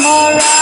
tomorrow.